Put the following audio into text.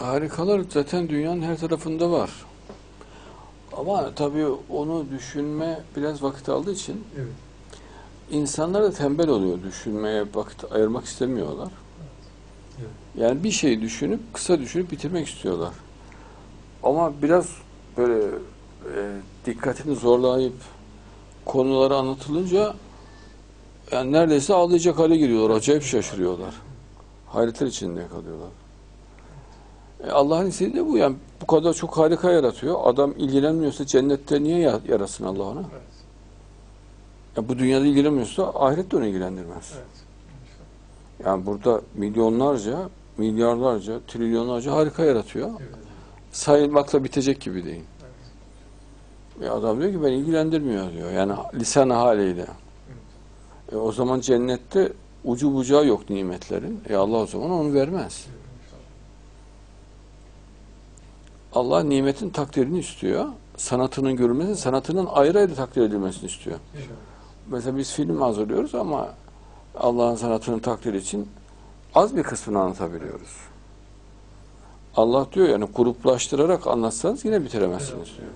Harikalar zaten dünyanın her tarafında var. Ama tabii onu düşünme biraz vakit aldığı için Evet. insanlar da tembel oluyor. Düşünmeye vakit ayırmak istemiyorlar. Evet. Yani bir şey düşünüp kısa düşünüp bitirmek istiyorlar. Ama biraz böyle e, dikkatini zorlayıp konuları anlatılınca yani neredeyse ağlayacak hale giriyorlar. Acayip şaşırıyorlar. Hayretler içinde kalıyorlar. E, Allah'ın istediği bu. Yani bu kadar çok harika yaratıyor. Adam ilgilenmiyorsa cennette niye ya- yarasın Allah ona? Evet. Ya bu dünyada ilgilenmiyorsa ahirette onu ilgilendirmez. Evet. Yani burada milyonlarca, milyarlarca, trilyonlarca harika yaratıyor. Evet. Sayılmakla bitecek gibi değil. Evet. E adam diyor ki ben ilgilendirmiyor diyor. Yani lisan haliyle. E o zaman cennette ucu bucağı yok nimetlerin. E Allah o zaman onu vermez. Allah nimetin takdirini istiyor. Sanatının görülmesini, sanatının ayrı ayrı takdir edilmesini istiyor. Mesela biz film hazırlıyoruz ama Allah'ın sanatını takdir için az bir kısmını anlatabiliyoruz. Allah diyor yani gruplaştırarak anlatsanız yine bitiremezsiniz diyor.